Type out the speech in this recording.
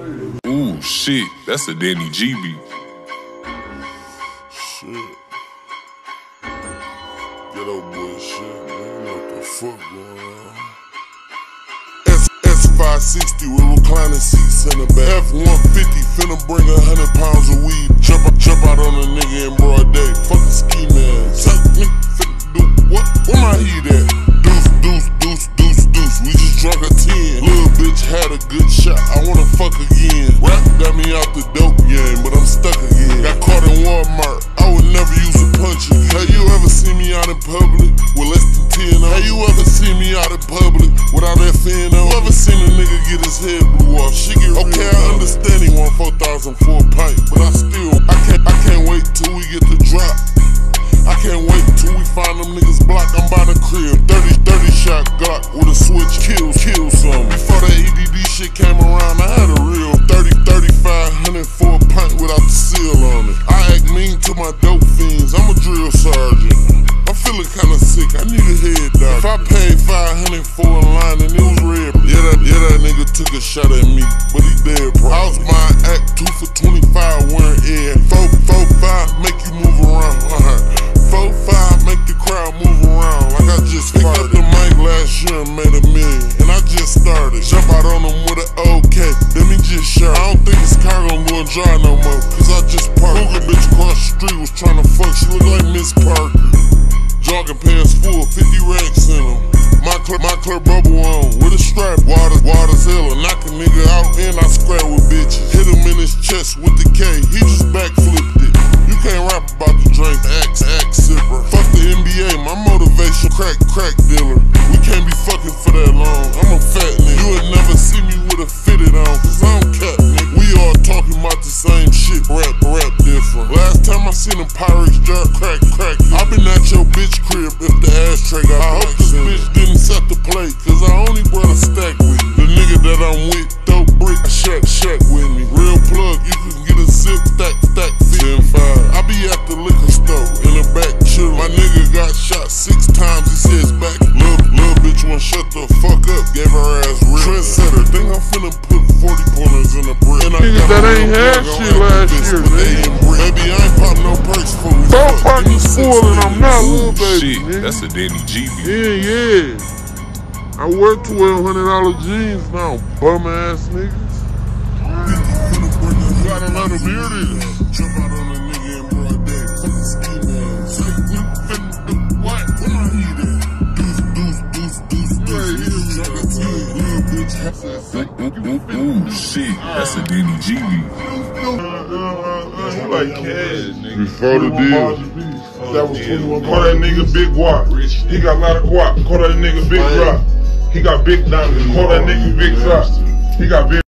Ooh, shit, that's a Danny G beat. Shit. Ghetto boy shit, man. What the fuck going on? S S560 with reclining seats in the back. F150 finna bring a hundred pounds of weed. Jump, jump out on a nigga in broad day. Fuck the ski man. Tuck nigga finna do what? Where my heat at? Fuck again. Rap got me out the dope game, but I'm stuck again. Got caught in Walmart. I would never use a puncher. Have you ever seen me out in public with less than 10 on? Have you ever seen me out in public without that fin on? You ever seen a nigga get his head blew off? She get Okay, I understand he want 4,000 for a pint, but I still, I can't, I can't wait till we get the drop. I can't wait till we find them niggas block. I'm by the crib. 30, 30 shot Glock with a switch. Kills, kills my dope fiends. I'm a drill sergeant. I'm feeling kinda sick. I need a head doctor. If I paid 500 for a line and it was red, yeah, that, yeah, that nigga took a shot at me, but he dead, bro. I was buying act two for 25 wearing air. Four, four, five, make you move around. Uh-huh. Four, five, make the crowd move around like I just picked up the mic last year and made a million. And I just started. Jump out on them with an OK. Let me just share. I don't think this car gonna go and dry no more. Miss Parker. Jogging pants full, 50 racks in them. My clear, my clear bubble on with a strap. Water, water zilla. Knock a nigga out and I square with bitches. Hit him in his chest with the K. He just backflipped it. You can't rap about the drink. X, X sipper. Fuck the NBA. My motivation crack, crack dealer. We can't be fucking for that long. I'm a fat nigga. You would never see me with a fitted on. Got six times, he says back. Little, little bitch wanna shut the fuck up, gave her ass real. Trendsetter, think I'm finna put 40 pointers in a brick. And I Niggas that ain't little had plug on shit last activists year, man. A. Baby, I ain't pop no perks for we Don't fuck. fuck me you six I'm not Ooh, little baby. shit, nigga. that's a Danny G. Yeah, yeah. I wear twelve hundred dollar jeans now, bum ass niggas. You gotta let him hear this. Ooh, shit, that's a Danny G. You like cash, nigga. Before the deal. That was 21 Call that nigga Big Guap. He got a lot of guap. Call that nigga Big Rock. He got big diamonds. Call that nigga Big Rock. He got big.